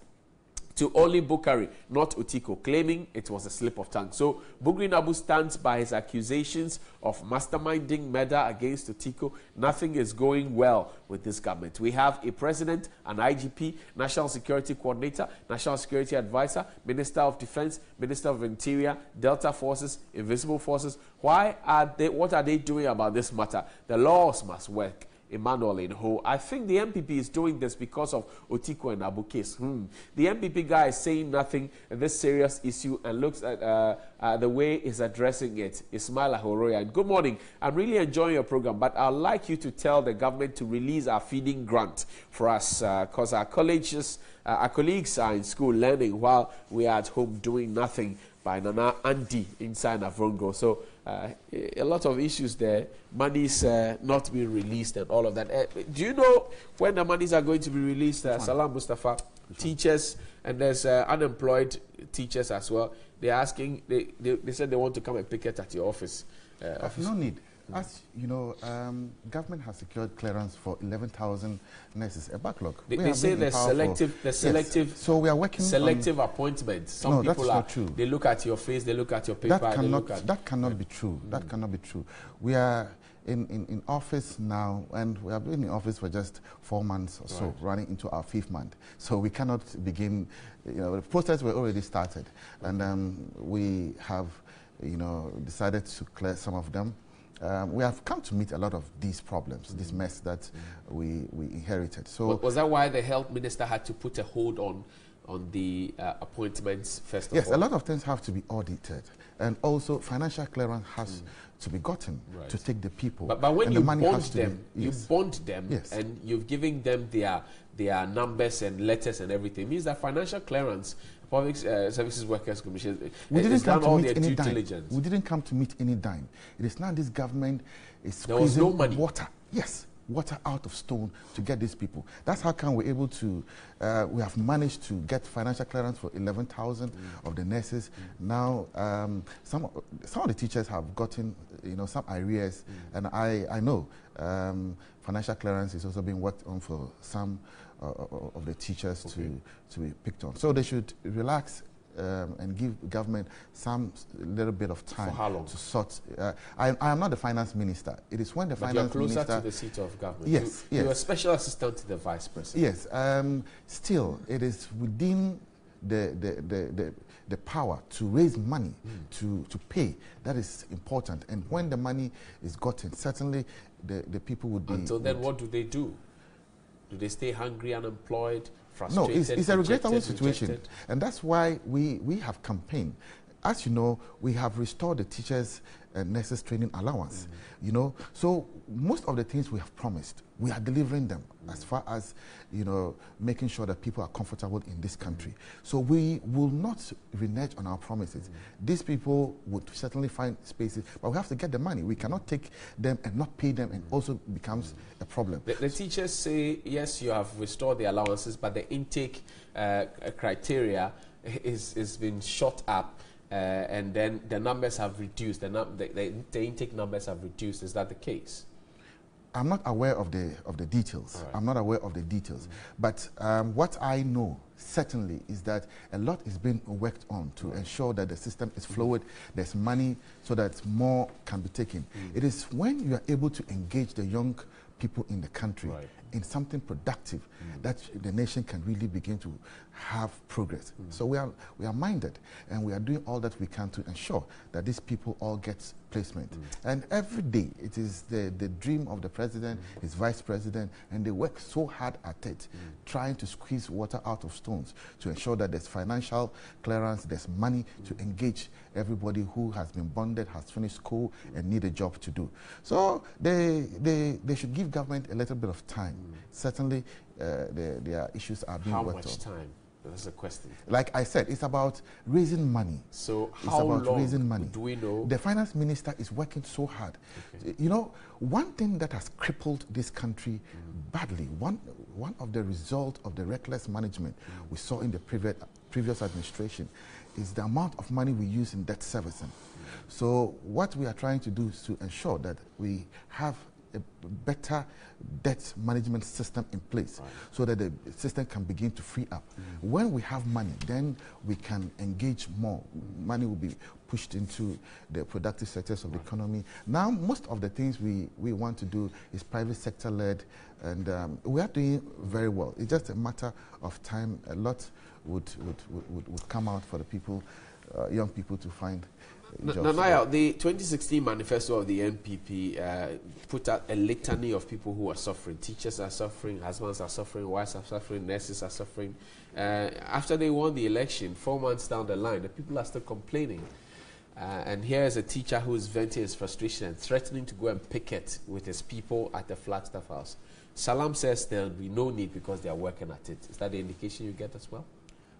to only Bukari, not Otiko, claiming it was a slip of tongue. So Bugri Naabu stands by his accusations of masterminding murder against Otiko. Nothing is going well with this government. We have a president, an IGP, National Security Coordinator, National Security Advisor, Minister of Defense, Minister of Interior, Delta Forces, Invisible Forces. Why are they, what are they doing about this matter? The laws must work Emmanuel in Ho. I think the NPP is doing this because of Otiko and Abu case. Hmm. The NPP guy is saying nothing in this serious issue and looks at uh, uh, the way he's addressing it. Ismail Ahoroya. And good morning. I'm really enjoying your program, but I'd like you to tell the government to release our feeding grant for us because uh, our colleges, uh, our colleagues are in school learning while we are at home doing nothing by Nana Andy inside Navrongo. So uh, a lot of issues there. Money's uh, not being released and all of that. Uh, do you know when the monies are going to be released? Uh, Salam Mustafa, teachers, and there's uh, unemployed teachers as well. They're asking, they, they, they, said they want to come and picket at your office. Uh, office. No need. As you know, um, government has secured clearance for 11,000 nurses, a backlog. They, they say there's selective, there's selective. Yes. So we are working selective appointments. Some no, people that's are. Not true. They look at your face, they look at your paper. That cannot. that cannot be true. Mm. That cannot be true. We are in, in, in office now, and we have been in office for just four months or right. so, running into our fifth month. So we cannot begin. You know, the process were already started, and um, we have, you know, decided to clear some of them um, we have come to meet a lot of these problems, mm. this mess that we, we inherited. So was that why the health minister had to put a hold on on the uh, appointments first yes, a lot of things have to be audited, and also financial clearance has mm. to be gotten right. to take the people. But, but when you bond them, be, yes. you bond them, yes. and you've given them their their numbers and letters and everything. It means that financial clearance Public uh, Services Workers Commission we didn't come to meet any dime. Diligence. We didn't come to meet any dime. It is now this government is squeezing no money water. Yes, water out of stone to get these people. That's how come we're able to, uh, we have managed to get financial clearance for 11,000 mm. of the nurses. Mm. Now, um, some, some of the teachers have gotten, you know, some arrears, mm. and I, I know um, financial clearance is also being worked on for some uh, of the teachers okay. to, to be picked on. So they should relax um, and give government some little bit of time to sort. Uh, I, I, am not the finance minister. It is when the but finance closer minister. to the seat of government. Yes, you, yes. You're a special assistant to the vice president. Yes. Um, still, it is within the, the, the, the, the power to raise money mm. to, to pay. That is important. And when the money is gotten, certainly the, the people would be. Until then, what do they do? Do they stay hungry, unemployed, frustrated? No, it's, it's a regrettable situation. Rejected? And that's why we, we have campaigned. As you know, we have restored the teachers' uh, nurses training allowance. Mm -hmm. You know, so most of the things we have promised, we are delivering them mm as far as you know, making sure that people are comfortable in this country. Mm. So we will not renege on our promises. Mm-hmm. These people would certainly find spaces, but we have to get the money. We cannot take them and not pay them, and also becomes a problem. The, the, teachers say yes, you have restored the allowances, but the intake uh, criteria is is been shot up. Uh, and then the numbers have reduced. The, num the, the intake numbers have reduced. Is that the case? I'm not aware of the of the details. Right. I'm not aware of the details. Mm. But um, what I know certainly is that a lot is being worked on to right. ensure that the system is fluid. Mm -hmm. There's money so that more can be taken. Mm. It is when you are able to engage the young people in the country right. in something productive mm. that the nation can really begin to have progress. Mm. So we are, we are minded and we are doing all that we can to ensure that these people all get placement. Mm. And every day it is the, the dream of the president, mm. his vice president, and they work so hard at it, mm. trying to squeeze water out of stones to ensure that there's financial clearance, there's money to mm. engage everybody who has been bonded, has finished school, and need a job to do. So they, they, they should give government a little bit of time. Certainly, uh, the, their issues are being How worked on. How much time? That's a question. Like I said, it's about raising money. So it's how about long raising money. do we know? The finance minister is working so hard. Okay. You know, one thing that has crippled this country mm. badly, one, one of the results of the reckless management mm. we saw in the previous, previous administration is the amount of money we use in debt servicing. Mm. So what we are trying to do is to ensure that we have a better debt management system in place right. so that the system can begin to free up. Mm. When we have money, then we can engage more. Money will be pushed into the productive sectors of right. the economy. Now, most of the things we, we want to do is private sector led, and um, we are doing very well. It's just a matter of time. A lot would, would, would, would come out for the people, uh, young people to find Nanaya, the 2016 manifesto of the NPP uh, put out a litany of people who are suffering. Teachers are suffering, husbands are suffering, wives are suffering, nurses are suffering. Uh, after they won the election, four months down the line, the people are still complaining. Uh, and here is a teacher who is venting his frustration and threatening to go and picket with his people at the Flagstaff House. Salam says there'll be no need because they are working at it. Is that the indication you get as well?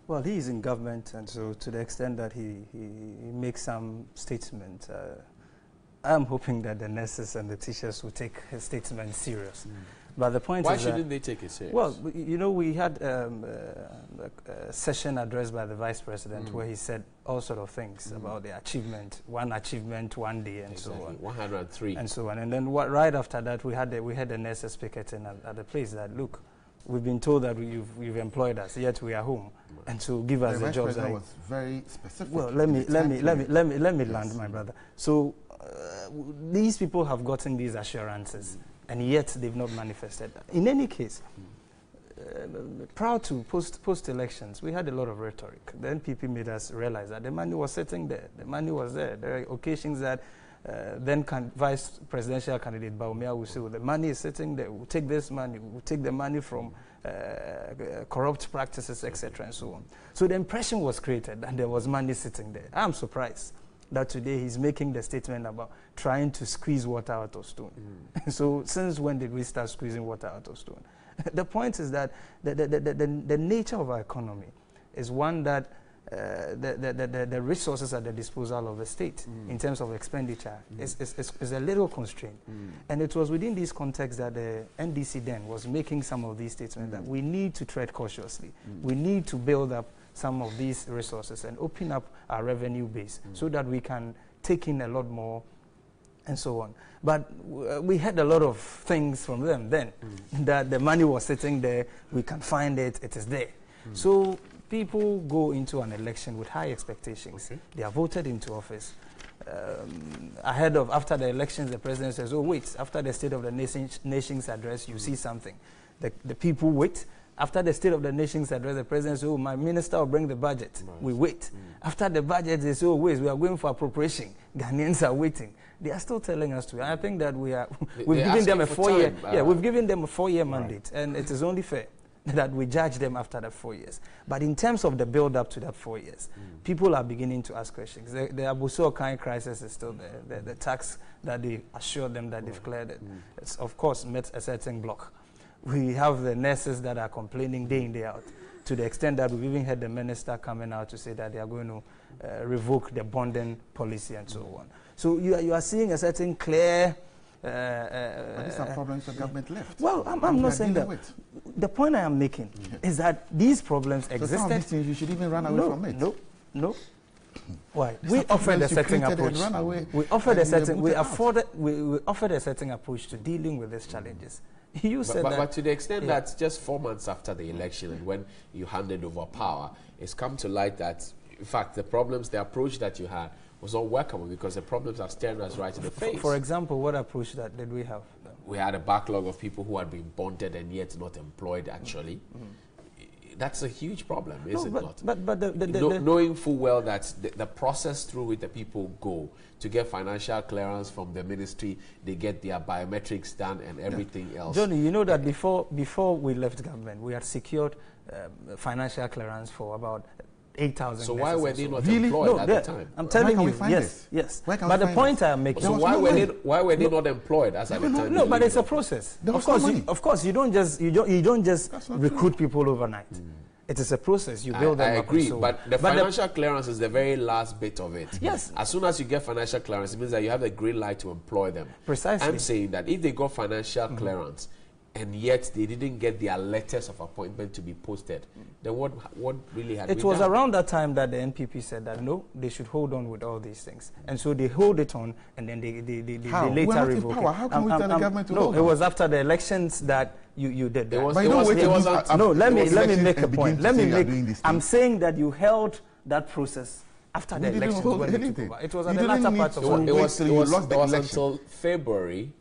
Well, he is in government, and so to the extent that he, he, he makes some statement, uh, I'm hoping that the nurses and the teachers will take his statement serious. Mm. But the point is Why is shouldn't they take it serious? Well, you know, we had um, uh, a, session addressed by the vice president mm. where he said all sort of things mm. about the achievement, one achievement, one day, and exactly. so on. 103. And so on. And then what, right after that, we had the, we had the nurses picketing at, at the place that, look, we've been told that you've, you've employed us, yet we are home. And so give us the, the jobs. That was very specific. Well, let me, let me, let me, let me, let me, yes. land, my brother. So uh, these people have gotten these assurances. Mm and yet they've not manifested. In any case, uh, proud to post post elections, we had a lot of rhetoric. The NPP made us realize that the money was sitting there. The money was there. There are occasions that uh, then vice presidential candidate Bawumia will say, well, the money is sitting there. We'll take this money. We'll take the money from uh, corrupt practices, etc., and so on. So the impression was created that there was money sitting there. I'm surprised that today he's making the statement about trying to squeeze water out of stone. Mm. <laughs> so since when did we start squeezing water out of stone? <laughs> the point is that the, the, the, the, nature of our economy is one that uh, the, the, the, the, resources at the disposal of the state mm. in terms of expenditure mm. is, is, is, is, a little constrained. Mm. And it was within this context that the NDC then was making some of these statements that mm. we need to tread cautiously. Mm. We need to build up some of these resources and open up our revenue base mm. so that we can take in a lot more and so on. But uh, we had a lot of things from them then mm. that the money was sitting there, we can find it, it is there. Mm. So people go into an election with high expectations. Okay. They are voted into office. Um, ahead of, after the elections, the president says, oh, wait, after the State of the Nation, Nation's address, you mm. see something. The, the people wait after the State of the Nations address, the president says, oh, my minister will bring the budget. We wait. Mm. After the budget, they say, oh, wait, we are going for appropriation. <laughs> Ghanaians are waiting. They are still telling us to. I think that we are, <laughs> we've given them a four-year, uh, yeah, we've given them a four-year mandate, and it is only fair <laughs> that we judge them after the four years. But in terms of the build-up to that four years, mm. people are beginning to ask questions. The, the Abuso Okan crisis is still there. The, the, tax that they assured them that they've cleared it, mm. it's of course met a certain block we have the nurses that are complaining day in, day out, to the extent that we've even had the minister coming out to say that they are going to uh, revoke the bonding policy and so on. So you are, you are seeing a certain clear. Uh, uh, these are problems the government left. Well, I'm, I'm not saying that. With. The point I am making is that these problems so existed. These things you should even run away no, from it. No, no. <clears throat> Why? We offered a certain approach. We offered a certain. We afforded. We, we offered a certain approach to dealing with these challenges. <laughs> you said but, but, but, to the extent yeah. that just four months after the election and when you handed over power, it's come to light that, in fact, the problems, the approach that you had was not workable because the problems are staring us right in the face. For example, what approach that did we have? We had a backlog of people who had been bonded and yet not employed, actually. Mm -hmm that's a huge problem, is no, it but, not? But, but the, the, the, no, knowing full well that the, the, process through which the people go to get financial clearance from the ministry, they get their biometrics done and everything yeah. else. Johnny, you know that before before we left government, we had secured um, financial clearance for about 8,000 So why were they not really? employed no, at the time? I'm telling you, yes, yes. But the point I am making... So why, no were they, why were they not employed as at the time? No, but it's a process. Of course, you, of course, you don't just, you don't, you don't just recruit true. people overnight. Mm. It is a process. You build I, them I agree, so but the but financial the clearance is the very last bit of it. Yes. As soon as you get financial clearance, it means that you have the green light to employ them. Precisely. I'm saying that if they got financial mm -hmm. clearance, and yet they didn't get their letters of appointment to be posted, then what, what really had It was done? around that time that the NPP said that no, they should hold on with all these things. And so they hold it on and then they, they, they, they, How? they later revoke it. How can um, we tell um, the government to No, hold it was after the elections that you, you did that. Was, it was, it was, it was, no, let me, let me make a point. Let me make, I'm saying that you held that process after we the election when It was at the latter part of it. It was, it was, it was until February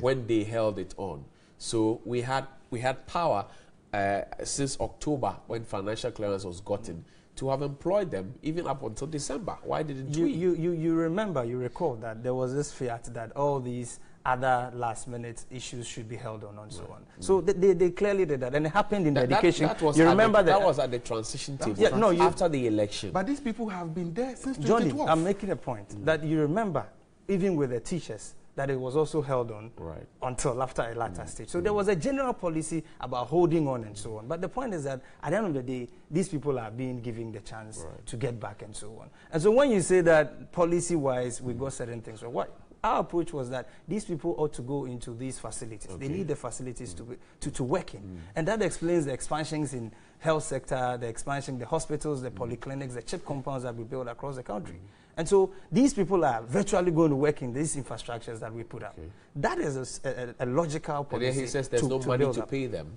when they held it on. So we had we had power uh, since October when financial clearance was gotten to have employed them even up until December. Why didn't you, we? You, you, you remember, you recall that there was this fiat that all these other last minute issues should be held on and right. so on. Mm. So they, they, they, clearly did that and it happened in that, the education. That, that was you remember the, that? That was at the transition table yeah, no, you, after the election. But these people have been there since Johnny, 2012. I'm making a point mm. that you remember, even with the teachers, that it was also held on right. until after a later mm. stage. So mm. there was a general policy about holding on and so on. But the point is that at the end of the day, these people are being given the chance right. to get back and so on. And so when you say that policy-wise we got certain things, well, what? Our approach was that these people ought to go into these facilities. Okay. They need the facilities mm. to, to, to work in. Mm. And that explains the expansions in health sector, the expansion, the hospitals, the mm. polyclinics, the CHPS compounds that we build across the country. And so these people are virtually going to work in these infrastructures that we put up. Okay. That is a, a, a logical policy. And he says there's to, no to money to pay them.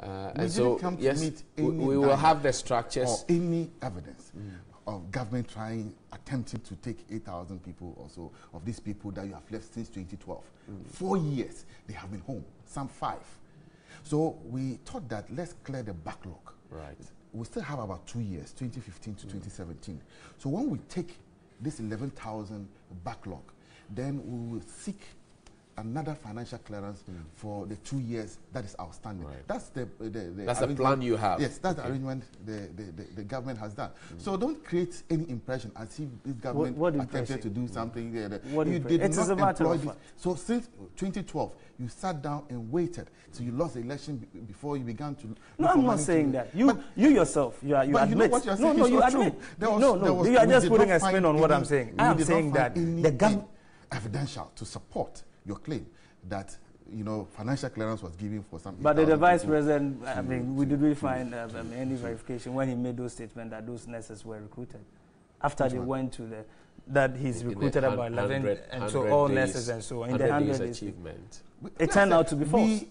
Uh, and so, yes, we, we will have the structures. Or any evidence mm. of government trying, attempting to take 8,000 people or so of these people that you have left since 2012. Mm. Four years they have been home, some five. So we thought that let's clear the backlog. Right. We still have about two years, 2015 to mm. 2017. So when we take this 11,000 backlog, then we will seek another financial clearance mm. for the two years that is outstanding. Right. That's the, the, the that's the plan you have. Yes, that's okay. the arrangement the, the, the, the, government has done. Mm. So don't create any impression as if this government what, what attempted to do something there. What you did it not employ this. So since 2012, you sat down and waited so you lost the election before you began to. No, I'm not saying that. You, you yourself, you are, you admit. You know what you're saying no, no, you admit. Was, no, no, you are just putting a spin on what I'm saying. I'm saying that the government evidential to support your claim that you know financial clearance was given for some. But the, vice president, I mean, we did we find uh, any verification when he made those statements that those nurses were recruited after Which they one? went to the that he's in recruited about 11 and so all nurses and so on in the 100 days achievement. It turned out to be false.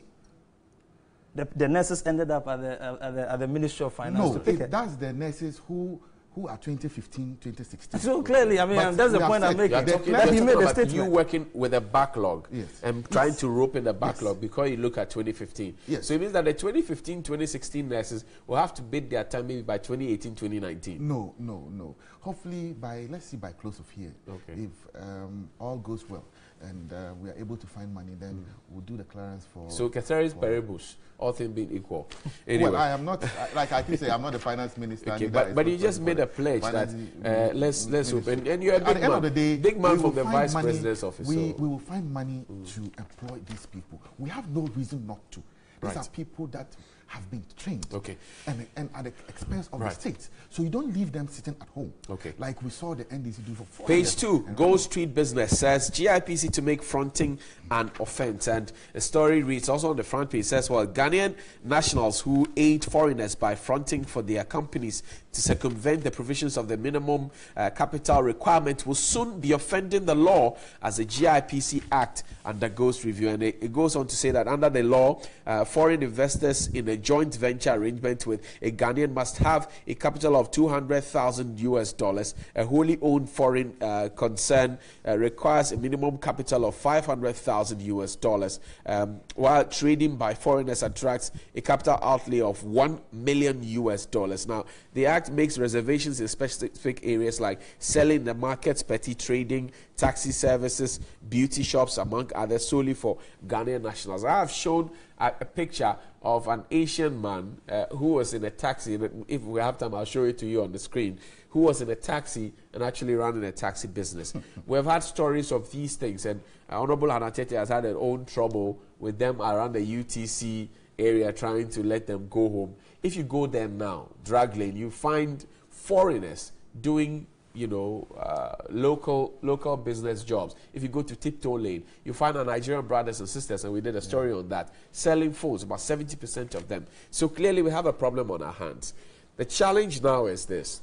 The, the, nurses ended up at the, uh, at the, at the Ministry of Finance no, to pick it. that's the nurses who who are 2015, 2016. So clearly, I mean, um, that's the point I'm making. Talking, that he made a statement. You working with a backlog yes. and trying yes. to rope in the backlog yes. because you look at 2015. Yes. So it means that the 2015, 2016 nurses will have to bid their time maybe by 2018, 2019. No, no, no. Hopefully by, let's see, by close of year. Okay. If um, all goes well and uh, we are able to find money, then mm. we'll do the clearance for. So ceteris paribus, all things being equal. Anyway. Well, I am not, like I can say, I'm not the finance minister. Okay, but, but you just made a pledge that uh, let's let's hope, and, and you're a big At the man, end of the day, big man from the vice money, president's office. We, so. we will find money mm. to employ these people. We have no reason not to. These right. are people that have been trained. Okay. And, and at the expense of right. the state. So you don't leave them sitting at home. Okay. Like we saw the NDC do for four Page two, Gold Street Business says GIPC to make fronting an offense. And the story reads also on the front page says, well, Ghanaian nationals who aid foreigners by fronting for their companies to circumvent the provisions of the minimum uh, capital requirement will soon be offending the law as the GIPC Act undergoes review. And it, it goes on to say that under the law, uh, foreign investors in a joint venture arrangement with a Ghanaian must have a capital of 200,000 US dollars. A wholly owned foreign uh, concern uh, requires a minimum capital of 500,000 US dollars, um, while trading by foreigners attracts a capital outlay of 1 million US dollars. Now, the Act makes reservations in specific areas like selling the markets, petty trading, taxi services, beauty shops, among others, solely for Ghanaian nationals. I have shown a, a picture of an Asian man uh, who was in a taxi. If we have time, I'll show it to you on the screen. Who was in a taxi and actually running a taxi business. <laughs> We've had stories of these things, and uh, Honorable Hannah Tete has had her own trouble with them around the UTC area trying to let them go home. If you go there now, drag lane, you find foreigners doing you know, uh, local local business jobs. If you go to Tiptoe Lane, you find our Nigerian brothers and sisters, and we did a story yeah. on that, selling phones, about 70% of them. So clearly we have a problem on our hands. The challenge now is this.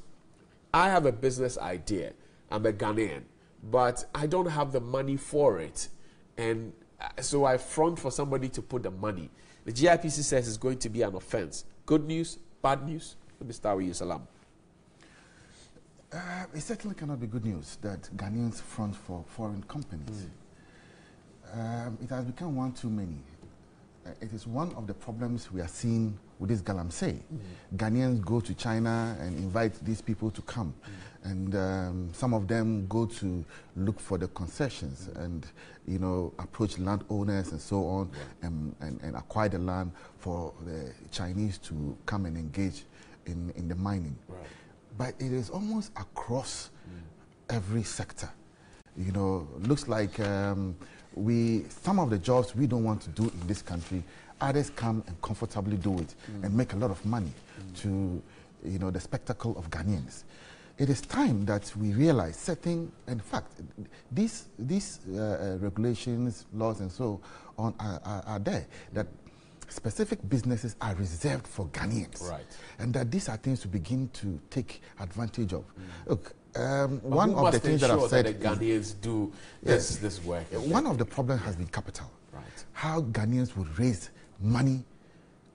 I have a business idea. I'm a Ghanaian, but I don't have the money for it. And uh, so I front for somebody to put the money. The GIPC says it's going to be an offense. Good news, bad news? Let me start with you, Salam. Uh, it certainly cannot be good news that Ghanaians front for foreign companies. Mm. Um, it has become one too many. uh, it is one of the problems we are seeing with this galamsey. Mm. Ghanaians go to China and invite these people to come. Mm. And um, some of them go to look for the concessions mm. and, you know, approach landowners and so on and, and, and, acquire the land for the Chinese to come and engage in, in the mining. Right. But it is almost across mm. every sector. You know, looks like um, we, some of the jobs we don't want to do in this country, others come and comfortably do it mm. and make a lot of money mm. to, you know, the spectacle of Ghanaians. It is time that we realize certain, in fact, these, these uh, uh, regulations, laws, and so on are, are, are, there, that specific businesses are reserved for Ghanaians. Right. And that these are things to begin to take advantage of. Mm. Look, um, one of the things that I've said that Ghanaians do this, this work. One of the problems has been capital. Right. How Ghanaians would raise money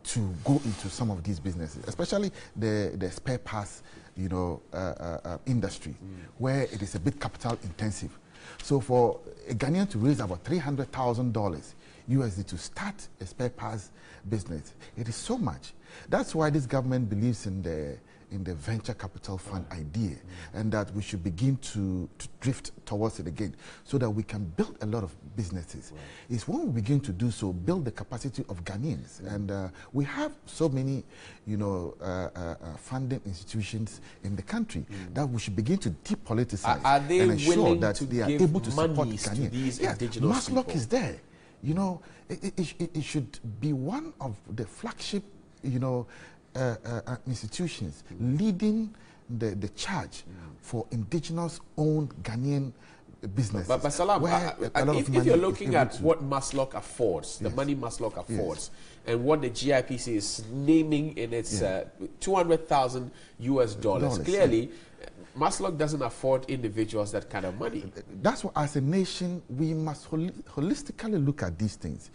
to go into some of these businesses, especially the, the spare parts, you know, uh, uh, uh, industry, mm. where it is a bit capital intensive. So for a Ghanaian to raise about three hundred thousand dollars USD to start a spare parts business, it is so much. That's why this government believes in the in the venture capital fund idea and that we should begin to, to, drift towards it again so that we can build a lot of businesses. Right. It's when we begin to do so, build the capacity of Ghanaians. Mm. And uh, we have so many, you know, uh, uh, uh funding institutions in the country mm. that we should begin to depoliticize are, are and ensure that they are able to support Ghanaians. yes, indigenous MASLOC is there. You know, it, it, it, should be one of the flagship, you know, uh, uh, uh, institutions mm. leading the, the charge mm. for indigenous owned Ghanaian business. But, but Salam, uh, uh, if, if, you're looking at what MASLOC affords, the yes. money MASLOC affords, yes. and what the GIPC is naming in its yeah. uh, 200,000 US dollars, clearly, yeah. MASLOC doesn't afford individuals that kind of money. That's why, as a nation, we must hol holistically look at these things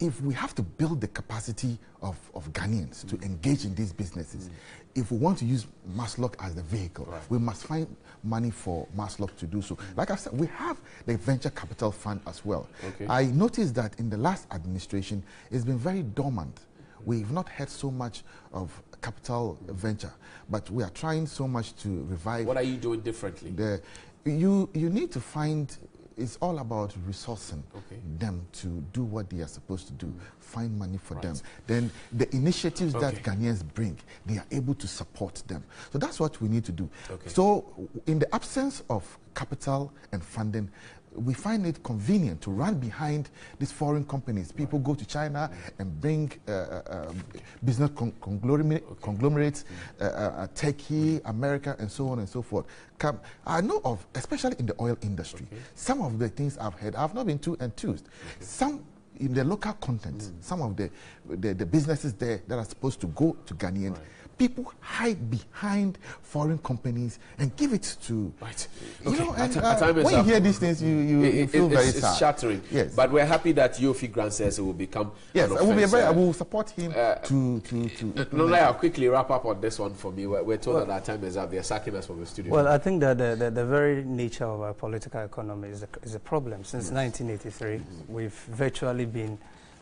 if we have to build the capacity of, of Ghanaians mm. to engage in these businesses, mm. if we want to use MASLOC as the vehicle, right. we must find money for Maslock to do so. Mm. Like I said, we have the venture capital fund as well. Okay. I noticed that in the last administration, it's been very dormant. We've not heard so much of capital venture, but we are trying so much to revive. What are you doing differently? The, you, you need to find it's all about resourcing okay. them to do what they are supposed to do, mm. find money for right. them. Then the initiatives okay. that Ghanaians bring, they are able to support them. So that's what we need to do. Okay. So in the absence of capital and funding, we find it convenient to run behind these foreign companies. People right. go to China and bring uh, uh, um, business con conglomerate, okay. conglomerates, mm. uh, uh, Turkey, America, and so on and so forth. Come, I know of, especially in the oil industry, okay. some of the things I've heard, I've not been too enthused. Okay. Some in the local content, mm. some of the, the, the, businesses there that are supposed to go to Ghanaian. Right people hide behind foreign companies and give it to right. You okay. know, and, uh, when you hear these things, you, you, it, you feel it, very it's, sad. It's shattering. Yes. But we're happy that Yoofi Grant says it will become. Yes, I will, be very, I will support him uh, to to to. No, no, I'll quickly wrap up on this one for me. We're, we're told well, that our time is up. They're sacking us from the studio. Well, I think that the, the, the very nature of our political economy is a, is a problem. Since yes. 1983, mm we've virtually been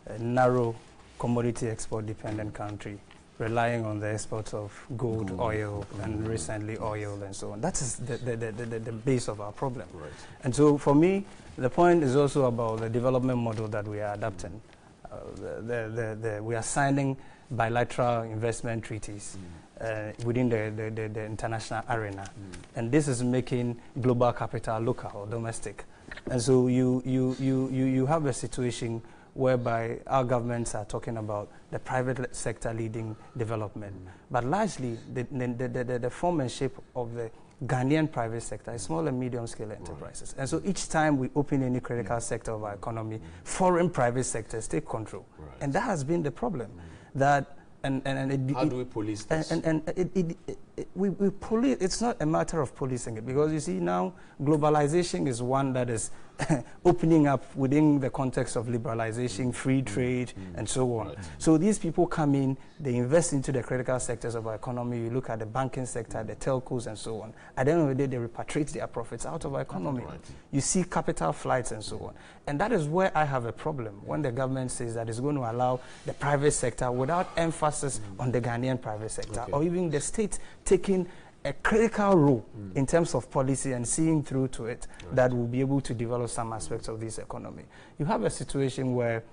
a narrow commodity export dependent country relying on the exports of gold, gold oil, gold. and recently oil and so on. That is the, the, the, the, the base of our problem. Right. And so for me, the point is also about the development model that we are adapting. Uh, the, the, the, we are signing bilateral investment treaties mm. uh, within the, the, the, the, international arena. Mm. And this is making global capital local or domestic. And so you, you, you, you, you have a situation whereby our governments are talking about the private sector leading development. But largely, the, the, the, the, form and shape of the Ghanaian private sector is small and medium scale enterprises. Right. And so each time we open any critical mm. sector of our economy, mm. foreign private sectors take control. Right. And that has been the problem. Mm. That and, and, and it, How do we police this? And, and, and it, it, we, we police, it's not a matter of policing it because you see now globalization is one that is <laughs> opening up within the context of liberalization, free mm. trade, mm. and so on. Right. So these people come in, they invest into the critical sectors of our economy. You look at the banking sector, the telcos, and so on. At the end of the day, they repatriate their profits out of our economy. Right. You see capital flights and so on. And that is where I have a problem when the government says that it's going to allow the private sector without emphasis mm. on the Ghanaian private sector okay. or even the state taking a critical role mm. in terms of policy and seeing through to it right. that will be able to develop some aspects of this economy. You have a situation where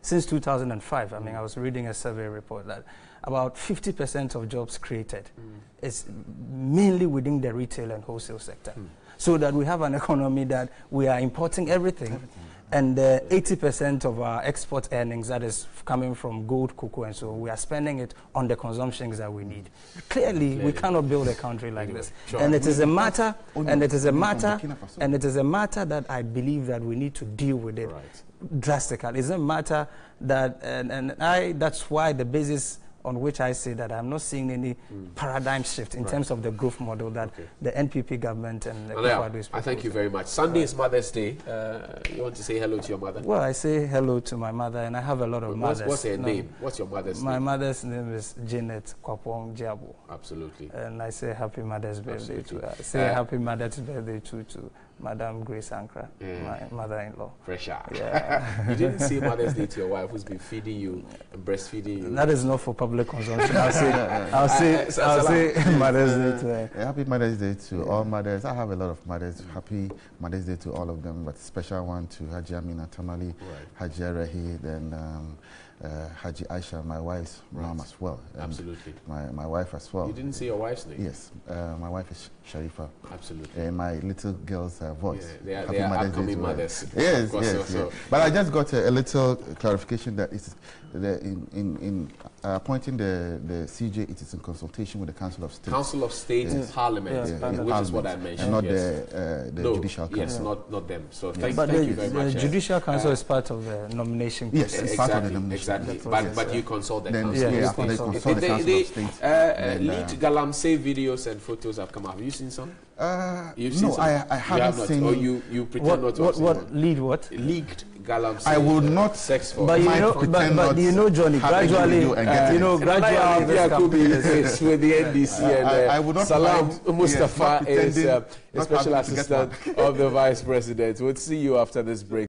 since 2005, I mean, I was reading a survey report that about 50% of jobs created mm. is mainly within the retail and wholesale sector. Mm. So that we have an economy that we are importing everything. everything and 80% uh, of our export earnings that is coming from gold, cocoa, and so we are spending it on the consumptions that we need. Clearly, Clearly. we cannot build a country like this, sure. and it is a matter, and it is a matter, and it is a matter that I believe that we need to deal with it right. drastically. It's a matter that, and, and I, that's why the basis on which I say that I'm not seeing any mm. paradigm shift in right. terms of the growth model that okay. the NPP government and the well, yeah, I thank you very much. Sunday right. is Mother's Day. Uh, you want to say hello to your mother? Well, I say hello to my mother, and I have a lot of what's, mothers. What's her no, name? What's your mother's my name? My mother's name is Janet Kwapong Jiabo. Absolutely. And I say happy Mother's Birthday Absolutely. to her. I say uh, happy Mother's Birthday to, to Madam Grace Ankra, mm. my mother-in-law. Fresher. Yeah. <laughs> you didn't say Mother's Day to your wife who's been feeding you and breastfeeding you. That is not for public consumption. I'll say, <laughs> I'll say, <laughs> uh, I'll say Mother's Day to her. Happy Mother's Day to yeah. all mothers. I have a lot of mothers. Happy Mother's Day to all of them, but special one to Haji Amina Tamali, right. Haji Arahi, then um, uh, Haji Aisha, my wife's right. mom as well. Absolutely. My, my wife as well. You didn't say your wife's name? Yes. Uh, my wife is Sharifa. Absolutely. And my little girl's uh, voice. Yeah, they are, they are upcoming mothers. <laughs> Yes, yes, yes. But I just got a, a little clarification that it's the, in, in, in uh, appointing the, the CJ, it is in consultation with the Council of State. Council of State yes. Parliament, yes, yeah, which Parliament. is what I mentioned. And not yes. the, uh, the no, Judicial Council. Yes, not, not them. So thank, but thank the, you very much. The Judicial Council uh, is part of the nomination process. Yes, exactly. Part of the nomination. Exactly. But, but you consult the then, Council. Yeah, yeah, they consult the Council of State. Uh, uh, lead Galamsey videos and photos have come out. Have you seen some? Uh, You've seen no, some? I, I haven't have seen. Or you, you pretend what, not to what, what, lead what? Leaked Galamsey. I would not sex for. But you know, but, but you know, Johnny, gradually, uh, you know, gradually, this campaign is with the NDC and uh, I, I would not Salam Mustafa is uh, a special assistant of the vice president. We'll see you after this break.